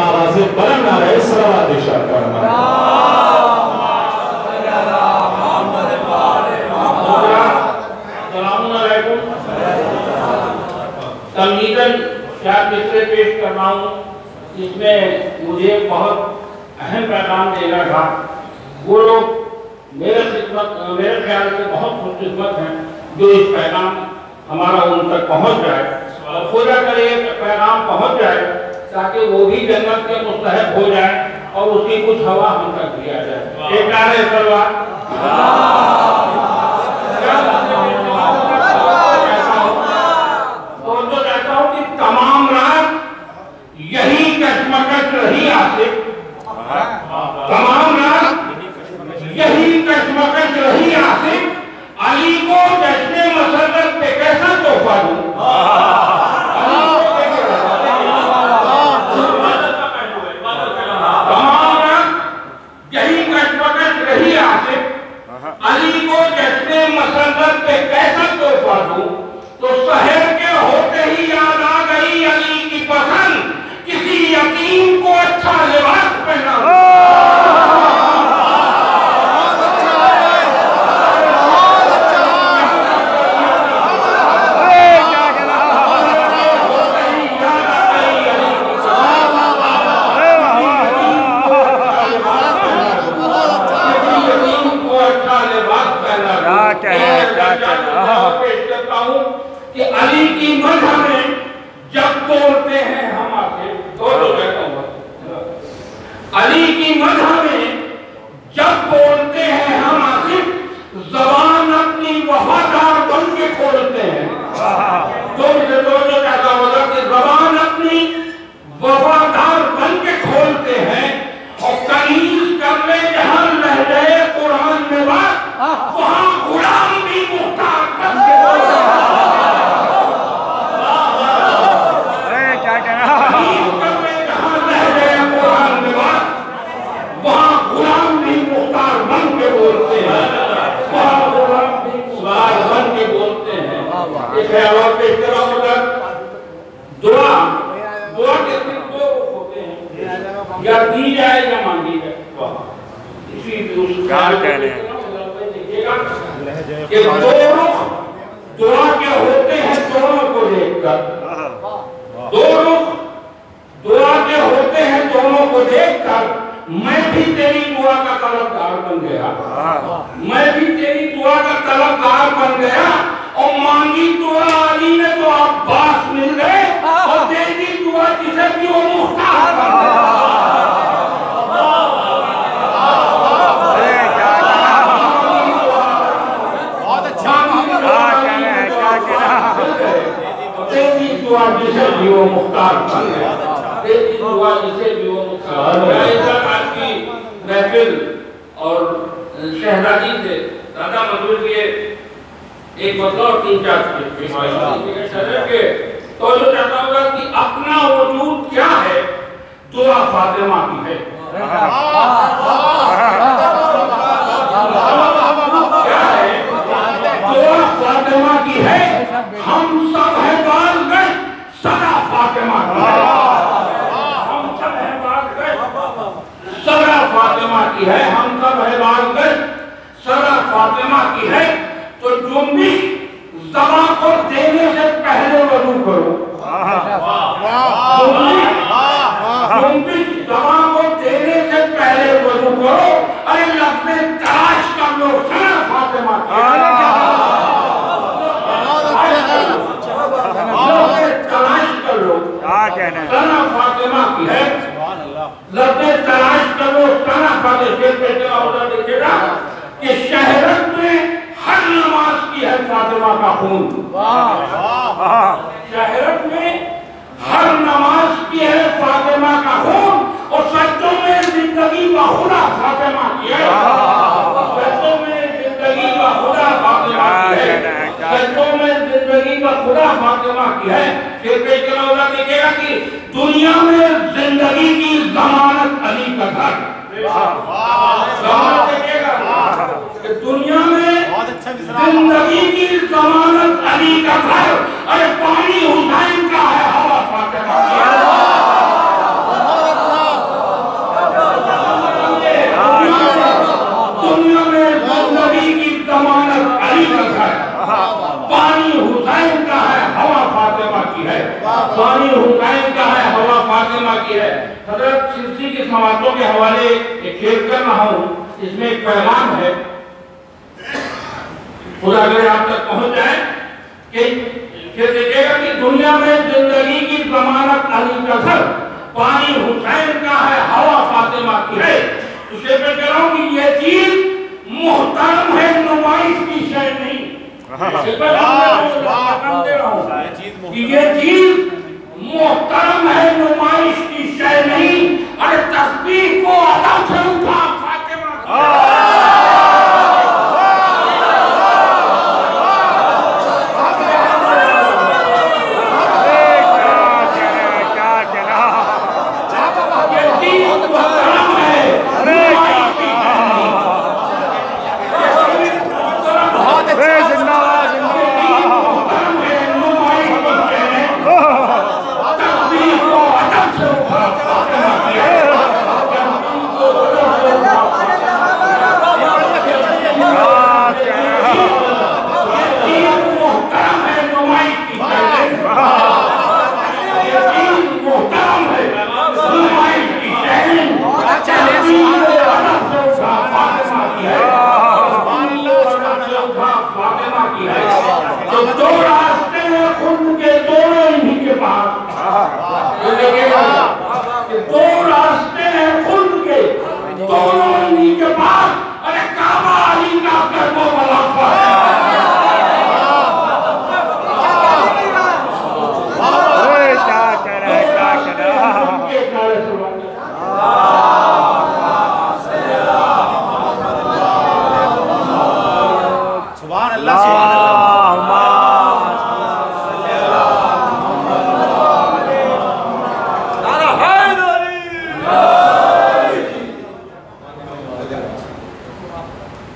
آواز بلند آ رہے سلوات ارشاد فرما السلام علیکم۔ تمہیدن کیا فکرے پیش کر رہا ہوں جس میں مجھے بہت اہم پیغام دینا تھا۔ وہ لوگ میرے خدمت میرے خیال سے بہت خوش ہیں جو اس پیغام ہمارا ان تک پہنچ جائے۔ خدا کرے پیغام پہنچ جائے۔ تاکہ وہ بھی جنت کے مستحق ہو جائے اور اس کی کچھ ہوا ہم تک دیا جائے۔ ایک نعرہ سلوات اور جو کہتا ہوں کہ تمام رات یہی کشمکش رہی آصف تمام رات یہی کشمکش رہی آصف علی کو جشن مسرت پہ کیسا تحفہ دوں تمام رات یہی کشمکش رہی آصف علی کو جشن مسرت پہ کیسا تحفہ دوں تو شہر کے ہوتے ہی یاد آ گئی علی کی پسند کسی یتیم کو اچھا لباس پہنا کسی یتیم کو اچھا لباس پہنا کیا کہنا ہے، کیا کہنا ہے۔ پیش کرتا ہوں کہ علی کی مدح میں جب بولتے ہیں ہم آگے دو دو کہتا ہوں علی کی مدح میں جب بولتے ہیں ہم آصف زبان اپنی وفادار بن کے کھولتے ہیں دو سے دو جو کہتا ہوگا کہ زبان اپنی وفادار بن کے کھولتے ہیں اور کنیز کر لے جہاں لہجے قرآن میں بات وہاں غلام بھی کیا کہنا بات۔ وہاں غلام بھی مختار بن کے بولتے ہیں۔ وہاں غلام بھی مختار بن کے بولتے ہیں۔ ایک ہے اور پیش کرا ہوگا دعا دعا کے صرف دو ہوتے ہیں۔ یا دی جائے یا مانگی جائے۔ اسی اس کیا کہنے ہیں؟ کہ دو رخ دعا کے ہوتے ہیں دونوں کو دیکھ کر۔ دو رخ دعا کے ہوتے ہیں دونوں کو دیکھ کر میں بھی تیری دعا کا طلبگار بن گیا۔ میں بھی تیری دعا کا طلبگار بن گیا۔ اور مانگی دعا علی نے تو عباس مل گئے۔ اور دے دی دعا جسے بھی وہ مختار بن گیا ارے کیا کیا کہنا ہے کیا کہنا جسے بھی وہ مختار بھی وہ مختار طرح آج کی محفل اور شہزادی سے دادا کے ایک مطلب تین چار شہر کے تو جو چاہتا ہوگا کہ اپنا وجود کیا ہے دعا فاطمہ کی ہے کیا ہے دعا فاطمہ کی ہے ہم سب ہیں باز گئے صدا فاطمہ کی ہے ہم سب ہیں باز گئے صدا فاطمہ کی ہے ہم سب ہیں باز گئے صدا فاطمہ کی ہے تو جنبش زباں کو دینے سے پہلے وضو کرو۔ جنبش زباں کو دینے سے پہلے وضو کرو۔ ارے لفظ تلاش کر لو صدا فاطمہ کی ہے۔ تلاش کر لو۔ ہے؟ سنا فاطمہ کی ہے۔ سنا فاطمہ سے پیچھے ہوتا دیکھے گا کہ شہرت میں ہر نماز کی ہے فاطمہ کا خون۔ شہرت میں ہر نماز کی ہے فاطمہ کا خون اور سجدوں میں زندگی کا خدا فاطمہ کی ہے۔ سجدوں میں زندگی کا خدا فاطمہ کی ہے۔ سجدوں میں زندگی کا خدا فاطمہ کی ہے۔ پھر پہ چلا ہوگا دیکھے گا کہ دنیا میں زندگی کی ضمانت علی کا گھر۔ دنیا میں زندگی کی ضمانت علی کا گھر ارے پانی حسین کا ہے ہوا فاطمہ کی ہے کی ہے۔ حضرت سلسی کی سماعتوں کے حوالے ایک کھیل کر رہا ہوں۔ اس میں ایک پیغام ہے۔ خدا اگر آپ تک پہنچ جائے کہ پھر دیکھے گا کہ دنیا میں زندگی کی ضمانت علی کا پانی حسین کا ہے ہوا فاطمہ کی ہے۔ تو سے میں کہہ رہا ہوں کہ یہ چیز محترم ہے نمائش کی شے نہیں۔ یہ چیز محترم ہے نمائش کی شے نہیں اور تسبیح کو ادب سے اٹھا فاطمہ کی کیا کہنا یہ چیز محترم ہے نمائش کی شے نہیں اے زندہ باد زندہ باد کیا کہنا تو دو راستے ہیں خود کے دونوں انہی کے پاس۔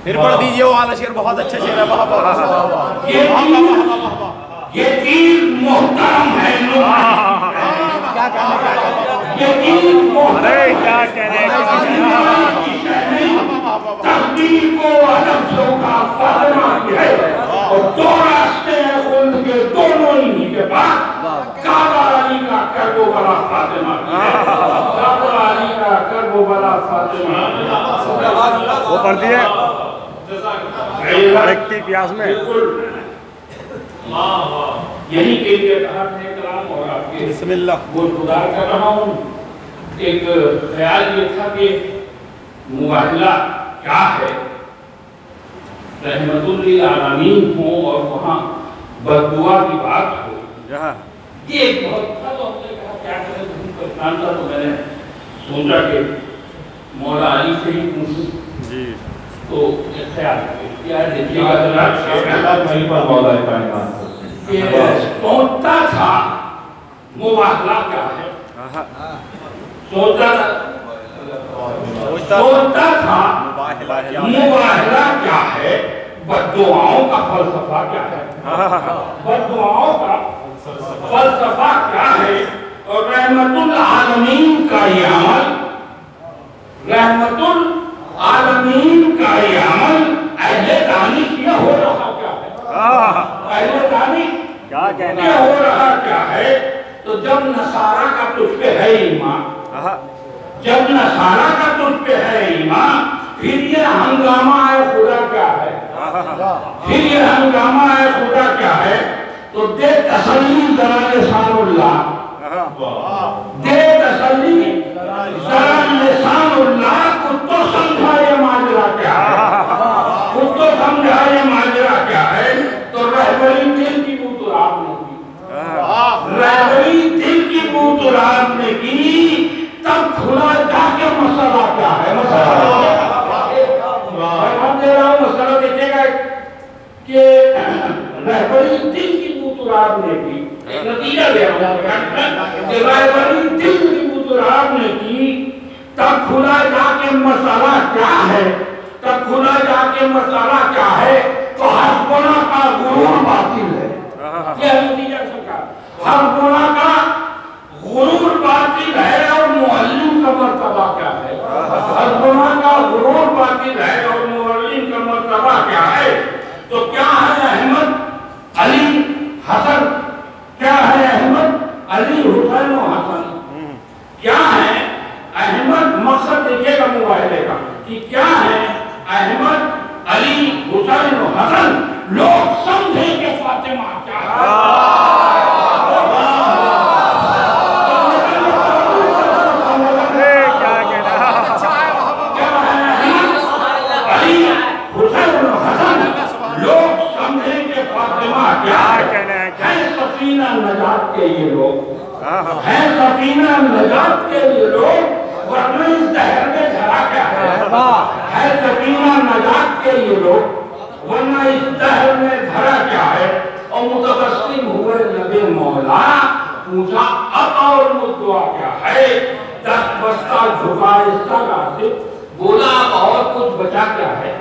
پھر پڑھ دیجیے وہ والا شعر بہت اچھا شعر ہے بہت بہت یہ چیز محترم ہے نمائش یہ چیز محترم ارے کیا کیا ہیں تقدیر کو سے اٹھا فاطمہ ہے اور دو راستے ہیں خلد کے دونوں انہی کے پاس کعبہ علی کا کرب و بلا فاطمہ ہے کعبہ علی کا کرب و بلا فاطمہ ہے وہ پڑھ دیے رکھتی پیاس میں یہی کے لیے کہا تھا کلام اور آپ کے بسم اللہ۔ گل گزار کر رہا ہوں۔ ایک خیال یہ تھا کہ مباہلہ کیا ہے؟ رحمت للعالمین ہوں اور وہاں بددعا کی بات ہو۔ یہ ایک بہت تھا تو ہم نے کہا کیا کریں؟ تم پریشان تھا تو میں نے سوچا کہ مولا علی سے ہی پوچھوں۔ جی۔ تو ایک خیال کیا دیکھیے تھا مباہلہ کیا ہے سوچتا تھا سوچتا تھا مباہلہ کیا ہے؟ مباہلہ کا فلسفہ کیا ہے آہا بددعاؤں کا فلسفہ کیا ہے؟ اور رحمت العالمین کا یہ عمل، رحمت اہل دانش کیا کہنا ہو رہا کیا ہے؟ تو جب نصارہ کا تجھ پہ ہے ایمان جب نصارہ کا تجھ پہ ہے ایمان پھر یہ ہنگامہ ہے خدا کیا ہے؟ پھر یہ ہنگامہ ہے خدا کیا ہے؟ تو دے تسلی ذرا لسان اللہ۔ دے تسلی ذرا لسان اللہ کو تو سمجھا یہ ماجرا کیا ہے خود تو سمجھا یہ ماجرا کیا ہے تو رہبری دل کی بو تو آپ نے کی رہبری دل کی بو تو آپ نے کی تب کھلا جا کے مسئلہ کیا ہے مسئلہ مسئلہ دیکھے گا کہ رہبری دل کی نے کی نتیجہ دے کہ رہبری دل کی نے کی تب کھلا جا کے مسئلہ کیا ہے تب کھلا جا کے مسئلہ کیا ہے تو ہر گناہ کا غرور باطل ہے یہ نتیجہ سکا ہر کا غرور باطل ہے اور کا مرتبہ کیا ہے ہر گناہ کا غرور نجات کے لیے لوگ، ورنہ اس دہر میں بھرا کیا ہے؟ اور متقسم ہوئے نبی مولا، پوچھا، اب اور مدعا کیا ہے؟ دس بستہ اس سر آصف، بولا اب اور کچھ بچا کیا ہے؟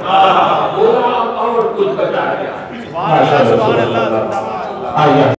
بولا اب اور کچھ بچا کیا ہے۔